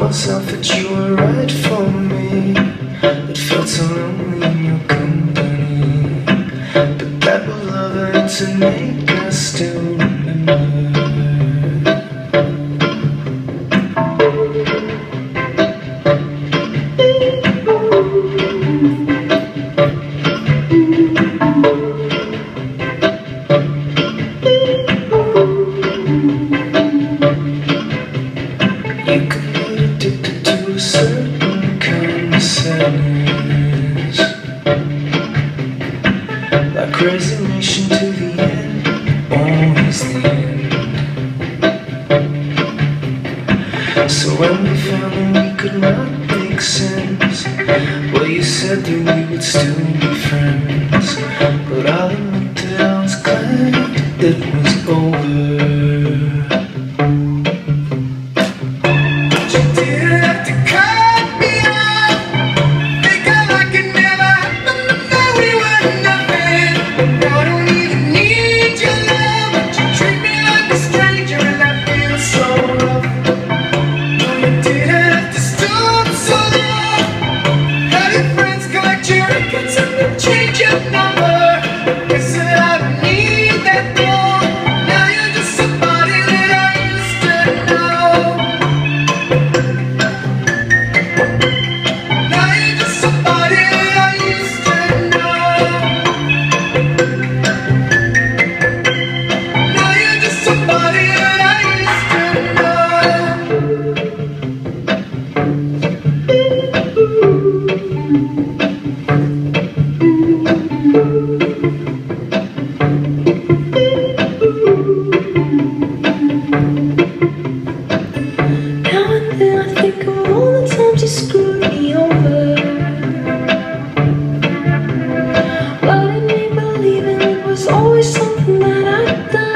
myself that you were right for me. It felt so lonely in your company. But that will love it to make us still. certain kind of sadness Like resignation to the end, always the end So when we found that we could not make sense Well you said that we would still be friends But I. Think of all the times you screwed me over. Why didn't you believe it was always something that I'd done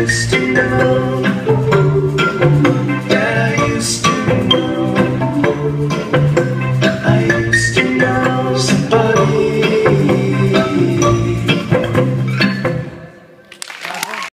used to know.